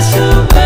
chuva.